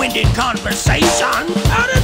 winded conversation.